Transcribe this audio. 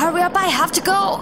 Hurry up, I have to go.